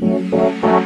Bye.